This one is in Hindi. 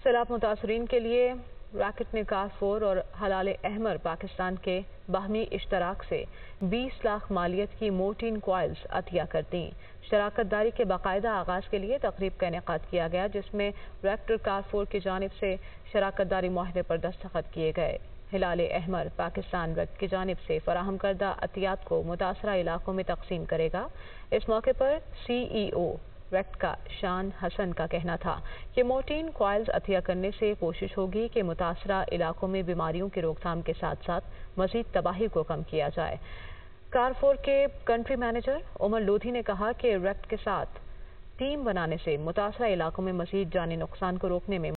सैलाब मुतासरीन के लिए रैकेट ने कारफोर और हलाल अहमर पाकिस्तान के बाहमी इश्तराक से 20 लाख मालियत की मोटीन कॉयल्स अतिया कर दी। शराकत दारी के बाकायदा आगाज़ के लिए तकरीब का इनका किया गया, जिसमें रेक्टर कारफोर की जानब से शराकत दारी माहे पर दस्तखत किए गए। हिलाल अहमर पाकिस्तान रेड की जानब से फराहम करदा अतियात को मुतासरा इलाकों में तकसीम करेगा। इस मौके पर सी ई ओ वेक्ट का शान हसन का कहना था। कि मोटीन क्वाइल्स अथिया करने से कोशिश होगी कि मुतासर इलाकों में बीमारियों की रोकथाम के साथ साथ मजीद तबाही को कम किया जाए। कारफोर के कंट्री मैनेजर उमर लोधी ने कहा कि रेक्ट के साथ टीम बनाने से मुतासर इलाकों में मजीद जानी नुकसान को रोकने में